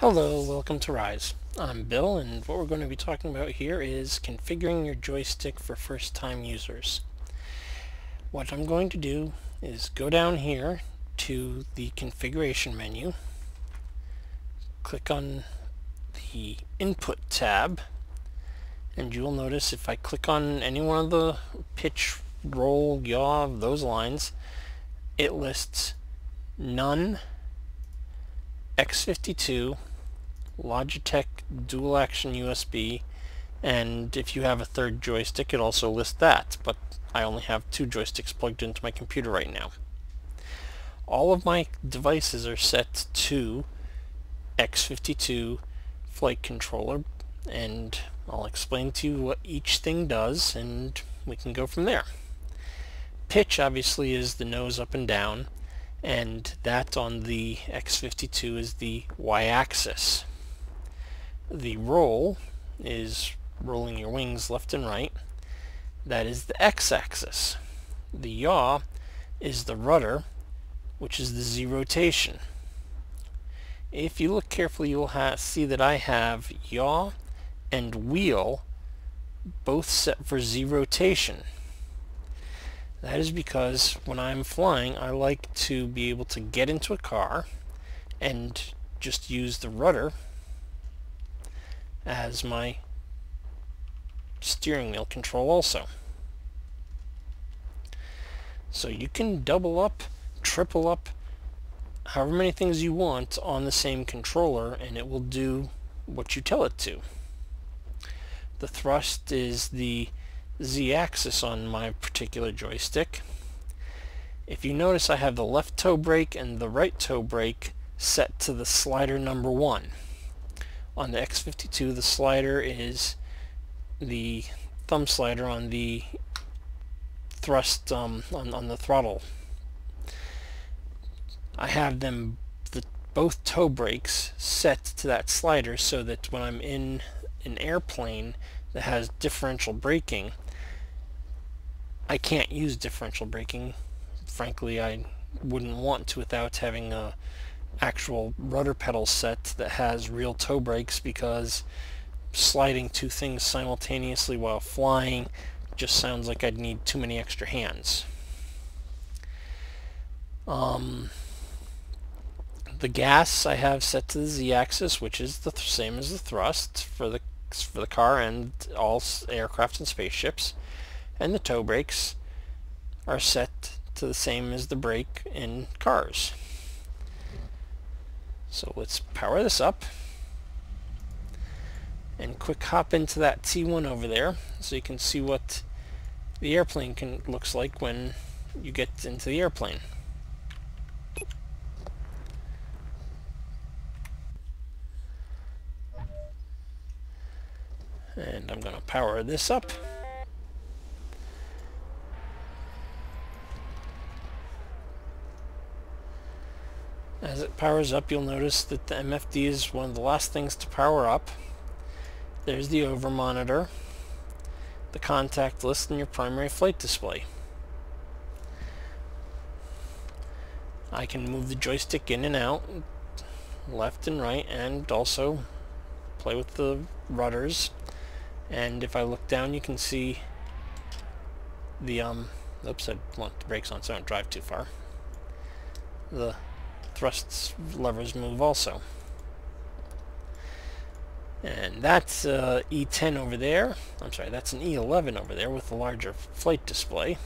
Hello, welcome to Rise. I'm Bill and what we're going to be talking about here is configuring your joystick for first-time users. What I'm going to do is go down here to the configuration menu, click on the input tab, and you will notice if I click on any one of the pitch, roll, yaw, those lines, it lists none X52, Logitech dual action USB, and if you have a third joystick it also lists that, but I only have two joysticks plugged into my computer right now. All of my devices are set to X52 flight controller and I'll explain to you what each thing does and we can go from there. Pitch obviously is the nose up and down and that on the X52 is the y-axis. The roll is rolling your wings left and right. That is the x-axis. The yaw is the rudder, which is the z rotation. If you look carefully, you'll see that I have yaw and wheel both set for z rotation. That is because when I'm flying, I like to be able to get into a car and just use the rudder as my steering wheel control also. So you can double up, triple up, however many things you want on the same controller and it will do what you tell it to. The thrust is the z-axis on my particular joystick. If you notice I have the left toe brake and the right toe brake set to the slider number one. On the X52 the slider is the thumb slider on the thrust um, on, on the throttle. I have them the, both toe brakes set to that slider so that when I'm in an airplane that has differential braking I can't use differential braking. Frankly, I wouldn't want to without having a actual rudder pedal set that has real toe brakes because sliding two things simultaneously while flying just sounds like I'd need too many extra hands. Um, the gas I have set to the z-axis, which is the same as the thrust for the for the car and all aircraft and spaceships and the toe brakes are set to the same as the brake in cars. So let's power this up and quick hop into that T1 over there so you can see what the airplane can looks like when you get into the airplane. And I'm going to power this up. As it powers up, you'll notice that the MFD is one of the last things to power up. There's the over monitor, the contact list, and your primary flight display. I can move the joystick in and out, left and right, and also play with the rudders. And if I look down, you can see the, um, oops, I want the brakes on so I don't drive too far. The thrust levers move also. And that's uh, E10 over there. I'm sorry, that's an E11 over there with the larger flight display.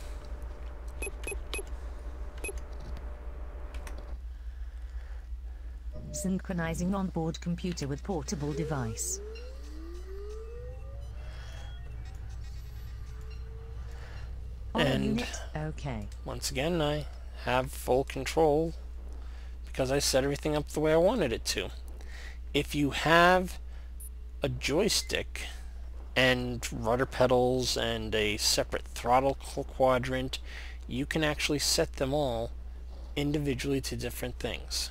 Synchronizing onboard computer with portable device. And okay. once again, I have full control because I set everything up the way I wanted it to. If you have a joystick and rudder pedals and a separate throttle quadrant, you can actually set them all individually to different things.